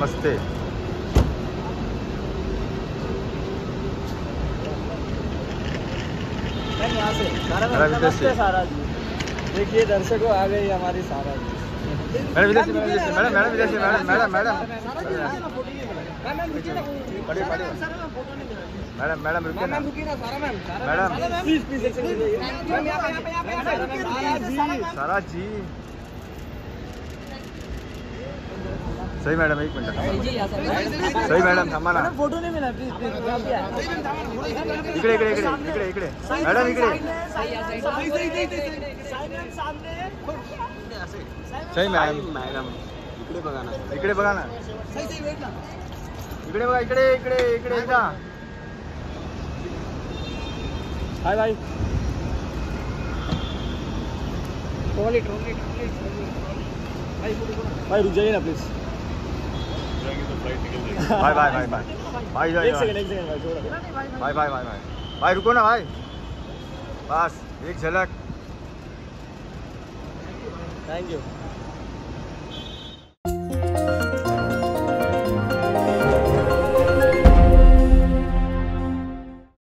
नमस्ते। देखिए दर्शकों आ गई हमारी सारा जी। मैडम विदेशी मैडम विदेशी मैडम मैडम विदेशी madam madam madam madam madam रुकिए ना। मैडम। सारा जी सारा जी। सही मैडम, एक मिनट। सही मैडम, थांबा फ़ोटो नहीं मिला इकडे इकडे इकडे इकडे इकडे। मॅडम, इकडे। सही मॅडम। मॅडम इकडे बघा ना। इकडे बघा ना इकडे बघा इकडे इकडे इकडे। एकदा हाय, भाई। भाई, रुक जाइए ना प्लीज़ भाई भाई भाई भाई भाई भाई भाई भाई भाई बाय भाई रुको ना भाई। बस एक झलक। Thank you